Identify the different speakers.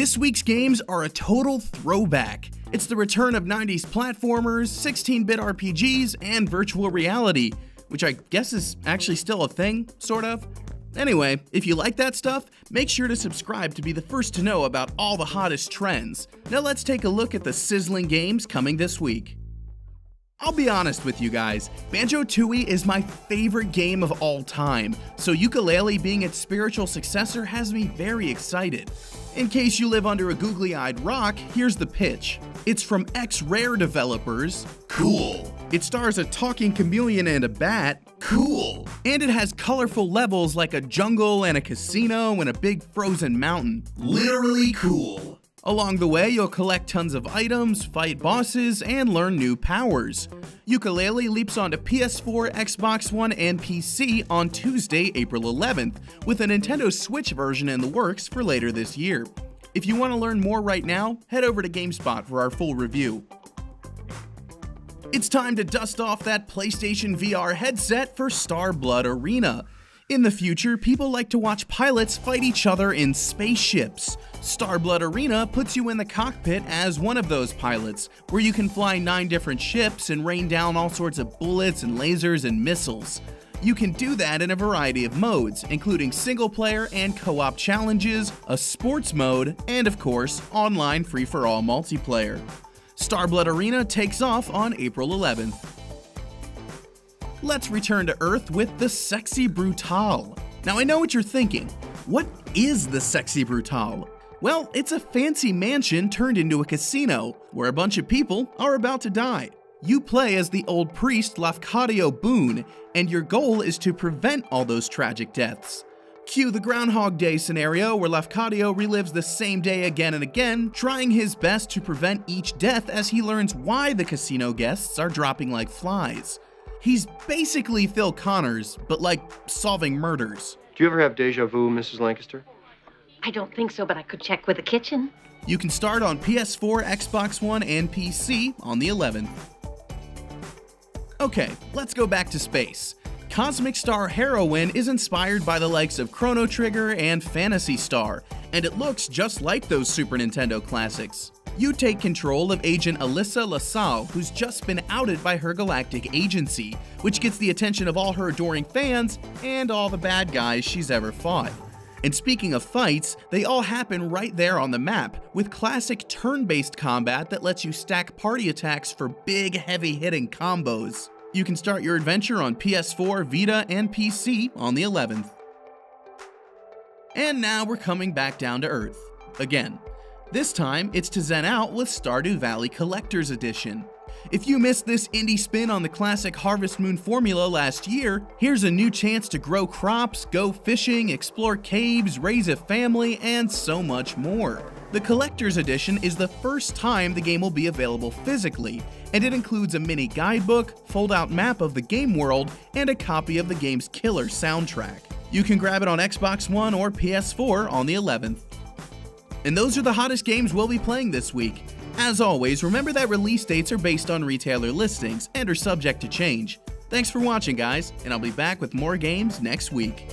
Speaker 1: This week's games are a total throwback. It's the return of 90s platformers, 16 bit RPGs, and virtual reality, which I guess is actually still a thing, sort of. Anyway, if you like that stuff, make sure to subscribe to be the first to know about all the hottest trends. Now let's take a look at the sizzling games coming this week. I'll be honest with you guys, Banjo-Tooie is my favorite game of all time, so Yooka-Laylee being its spiritual successor has me very excited. In case you live under a googly-eyed rock, here's the pitch. It's from ex-Rare developers. Cool. It stars a talking chameleon and a bat. Cool. And it has colorful levels like a jungle and a casino and a big frozen mountain. Literally cool. Along the way, you'll collect tons of items, fight bosses, and learn new powers. Yooka-Laylee leaps onto PS4, Xbox One, and PC on Tuesday, April 11th, with a Nintendo Switch version in the works for later this year. If you want to learn more right now, head over to GameSpot for our full review. It's time to dust off that PlayStation VR headset for Starblood Arena. In the future, people like to watch pilots fight each other in spaceships. Starblood Arena puts you in the cockpit as one of those pilots, where you can fly nine different ships and rain down all sorts of bullets and lasers and missiles. You can do that in a variety of modes, including single player and co op challenges, a sports mode, and of course, online free for all multiplayer. Starblood Arena takes off on April 11th let's return to Earth with the Sexy Brutale. Now I know what you're thinking. What is the Sexy Brutale? Well, it's a fancy mansion turned into a casino, where a bunch of people are about to die. You play as the old priest Lafcadio Boone, and your goal is to prevent all those tragic deaths. Cue the Groundhog Day scenario where Lafcadio relives the same day again and again, trying his best to prevent each death as he learns why the casino guests are dropping like flies. He's basically Phil Connors, but like solving murders.
Speaker 2: Do you ever have deja vu, Mrs. Lancaster?
Speaker 3: I don't think so, but I could check with the kitchen.
Speaker 1: You can start on PS4, Xbox One, and PC on the 11th. Okay, let's go back to space. Cosmic Star Heroine is inspired by the likes of Chrono Trigger and Phantasy Star, and it looks just like those Super Nintendo classics. You take control of Agent Alyssa L'Salle, who's just been outed by her galactic agency, which gets the attention of all her adoring fans and all the bad guys she's ever fought. And speaking of fights, they all happen right there on the map, with classic turn based combat that lets you stack party attacks for big, heavy hitting combos. You can start your adventure on PS4, Vita, and PC on the 11th. And now we're coming back down to Earth. Again. This time, it's to zen out with Stardew Valley Collector's Edition. If you missed this indie spin on the classic Harvest Moon formula last year, here's a new chance to grow crops, go fishing, explore caves, raise a family, and so much more. The Collector's Edition is the first time the game will be available physically, and it includes a mini guidebook, fold out map of the game world, and a copy of the game's killer soundtrack. You can grab it on Xbox One or PS4 on the 11th. And those are the hottest games we'll be playing this week. As always, remember that release dates are based on retailer listings and are subject to change. Thanks for watching, guys, and I'll be back with more games next week.